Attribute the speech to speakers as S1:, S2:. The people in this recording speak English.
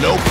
S1: Nope.